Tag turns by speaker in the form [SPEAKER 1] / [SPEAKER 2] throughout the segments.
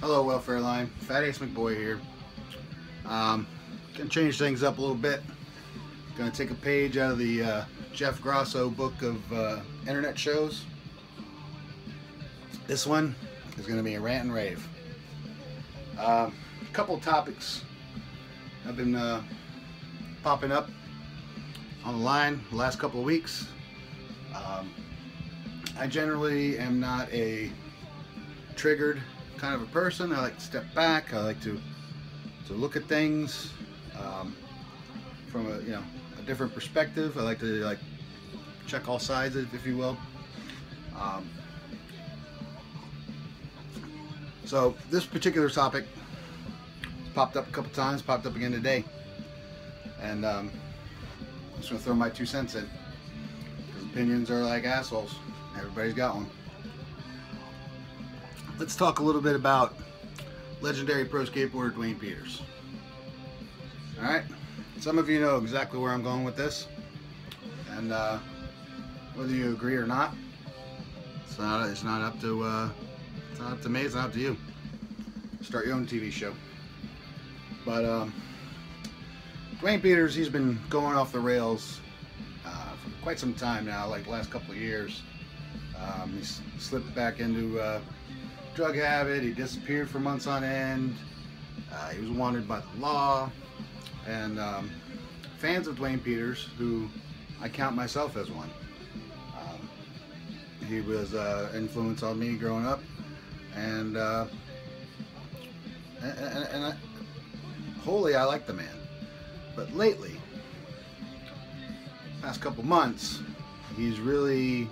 [SPEAKER 1] Hello, Welfare Line. Fattius McBoy here. Um, gonna change things up a little bit. Gonna take a page out of the uh, Jeff Grosso book of uh, internet shows. This one is gonna be a rant and rave. Um, a couple topics have been uh, popping up on the line the last couple of weeks. Um, I generally am not a triggered kind of a person. I like to step back. I like to to look at things um, from a you know a different perspective. I like to like check all sides, if you will. Um, so this particular topic popped up a couple times, popped up again today, and um, I'm just gonna throw my two cents in. Because opinions are like assholes. Everybody's got one let's talk a little bit about legendary pro skateboarder Duane Peters. All right, some of you know exactly where I'm going with this, and uh, whether you agree or not, it's not it's not up to uh, it's not up to me. It's not up to you. Start your own TV show. But um, Duane Peters, he's been going off the rails uh, for quite some time now, like the last couple of years. Um, he's slipped back into uh, drug habit. He disappeared for months on end. Uh, he was wanted by the law. And um, fans of Duane Peters, who I count myself as one, um, he was uh, influence on me growing up. And, uh, and, and, I, wholly, I like the man. But lately, past couple months, he's really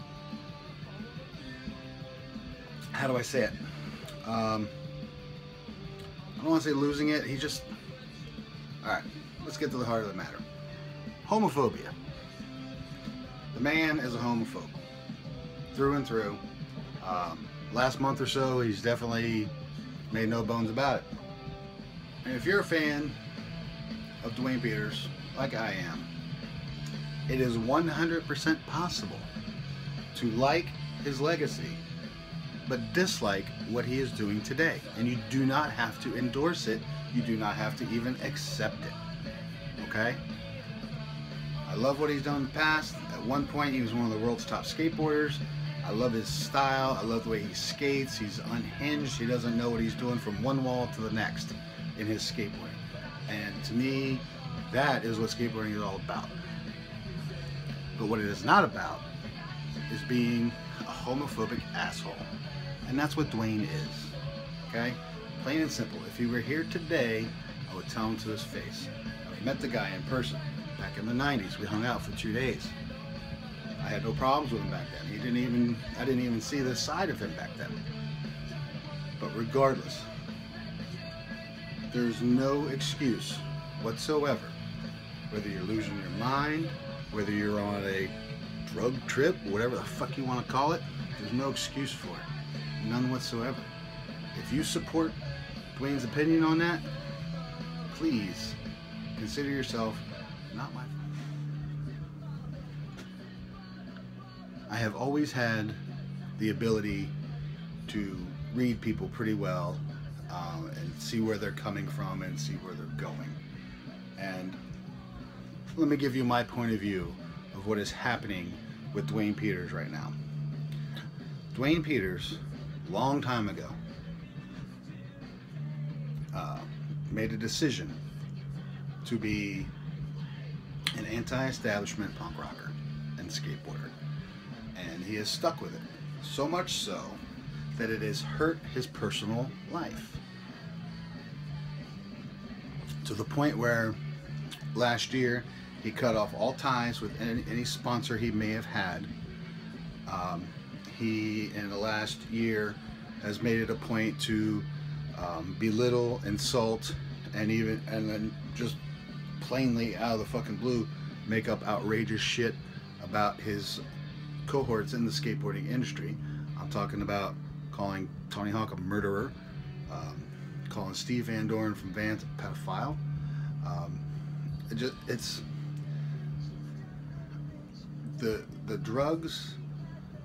[SPEAKER 1] how do I say it? Um, I don't want to say losing it. He just. Alright, let's get to the heart of the matter. Homophobia. The man is a homophobe. Through and through. Um, last month or so, he's definitely made no bones about it. And if you're a fan of Duane Peters, like I am, it is 100% possible to like his legacy but dislike what he is doing today. And you do not have to endorse it. You do not have to even accept it. Okay? I love what he's done in the past. At one point, he was one of the world's top skateboarders. I love his style. I love the way he skates. He's unhinged. He doesn't know what he's doing from one wall to the next in his skateboarding. And to me, that is what skateboarding is all about. But what it is not about is being homophobic asshole. And that's what Duane is. Okay? Plain and simple. If he were here today, I would tell him to his face. I met the guy in person back in the 90s. We hung out for two days. I had no problems with him back then. He didn't even, I didn't even see this side of him back then. But regardless, there's no excuse whatsoever. Whether you're losing your mind, whether you're on a drug trip, whatever the fuck you want to call it, there's no excuse for it. None whatsoever. If you support Duane's opinion on that, please consider yourself not my friend. I have always had the ability to read people pretty well um, and see where they're coming from and see where they're going. And let me give you my point of view of what is happening with Duane Peters right now. Duane Peters long time ago, uh, made a decision to be an anti-establishment punk rocker and skateboarder. And he has stuck with it. So much so that it has hurt his personal life. To the point where last year he cut off all ties with any, any sponsor he may have had. Um, he in the last year has made it a point to um, belittle, insult, and even and then just plainly out of the fucking blue make up outrageous shit about his cohorts in the skateboarding industry. I'm talking about calling Tony Hawk a murderer, um, calling Steve Van Doren from Vans a pedophile. Um, it just, it's the the drugs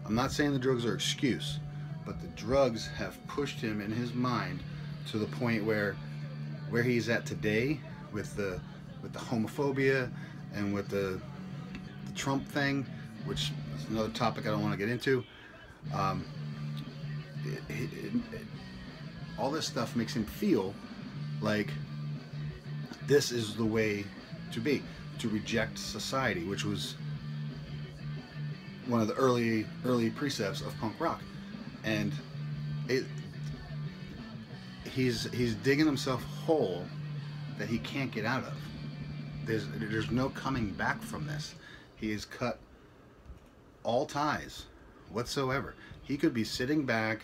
[SPEAKER 1] I'm not saying the drugs are excuse, but the drugs have pushed him in his mind to the point where where he's at today with the with the homophobia and with the, the Trump thing, which is another topic I don't want to get into. Um, it, it, it, all this stuff makes him feel like this is the way to be, to reject society, which was one of the early early precepts of punk rock, and it he's he's digging himself a hole that he can't get out of. There's there's no coming back from this. He has cut all ties whatsoever. He could be sitting back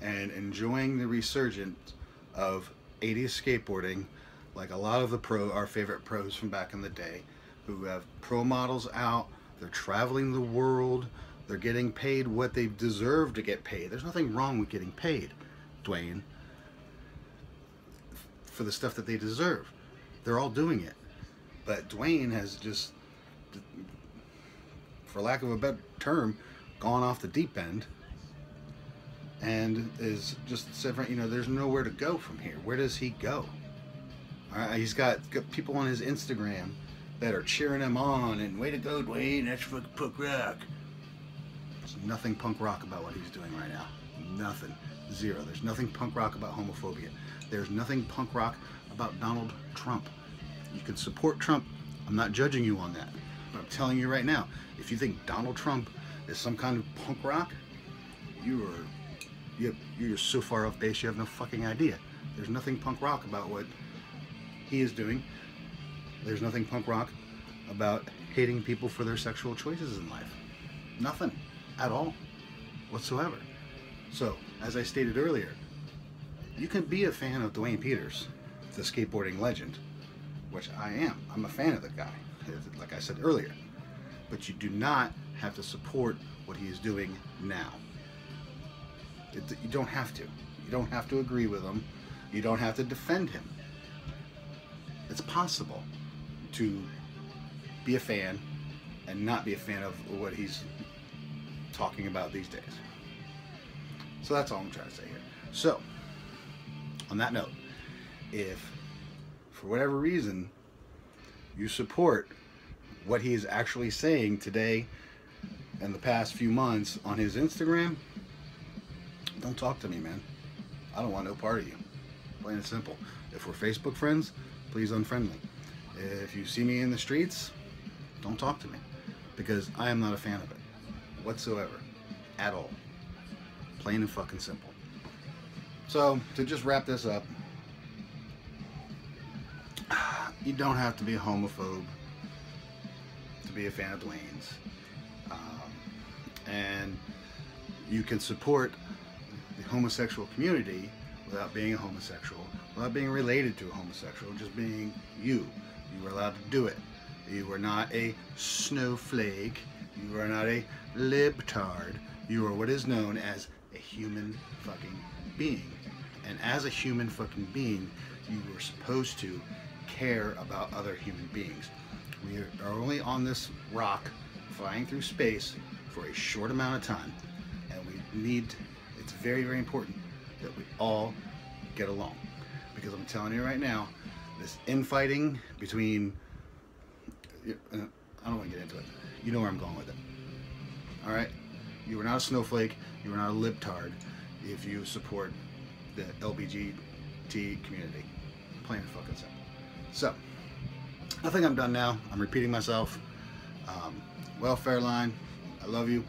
[SPEAKER 1] and enjoying the resurgence of 80s skateboarding like a lot of the pro our favorite pros from back in the day who have pro models out they're traveling the world they're getting paid what they deserve to get paid there's nothing wrong with getting paid duane for the stuff that they deserve they're all doing it but duane has just for lack of a better term gone off the deep end and is just said, you know, there's nowhere to go from here. Where does he go? Uh, he's got, got people on his Instagram that are cheering him on and way to go, Duane. That's fucking punk rock. There's nothing punk rock about what he's doing right now. Nothing. Zero. There's nothing punk rock about homophobia. There's nothing punk rock about Donald Trump. You can support Trump. I'm not judging you on that. But I'm telling you right now, if you think Donald Trump is some kind of punk rock, you are you, you're so far off base you have no fucking idea. There's nothing punk rock about what he is doing. There's nothing punk rock about hating people for their sexual choices in life. Nothing at all whatsoever. So, as I stated earlier, you can be a fan of Duane Peters, the skateboarding legend, which I am. I'm a fan of the guy, like I said earlier. But you do not have to support what he is doing now. You don't have to. You don't have to agree with him. You don't have to defend him. It's possible to be a fan and not be a fan of what he's talking about these days. So that's all I'm trying to say here. So, on that note, if for whatever reason you support what he is actually saying today and the past few months on his Instagram, don't talk to me, man. I don't want no part of you. Plain and simple. If we're Facebook friends, please unfriend me. If you see me in the streets, don't talk to me. Because I am not a fan of it. Whatsoever. At all. Plain and fucking simple. So, to just wrap this up, you don't have to be a homophobe to be a fan of Duane's. Um, and you can support the homosexual community without being a homosexual, without being related to a homosexual, just being you. You were allowed to do it. You were not a snowflake. You are not a libtard. You are what is known as a human fucking being. And as a human fucking being, you were supposed to care about other human beings. We are only on this rock flying through space for a short amount of time. And we need it's very, very important that we all get along. Because I'm telling you right now, this infighting between, uh, I don't want to get into it. You know where I'm going with it. All right? You are not a snowflake. You are not a libtard if you support the LBGT community. Plain and fucking simple. So, I think I'm done now. I'm repeating myself. Um, welfare line, I love you.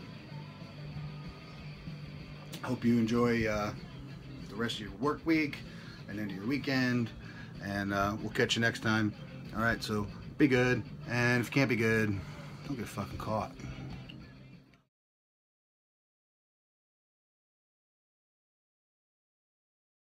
[SPEAKER 1] Hope you enjoy uh, the rest of your work week and into your weekend. And uh, we'll catch you next time. All right, so be good. And if you can't be good, don't get fucking caught.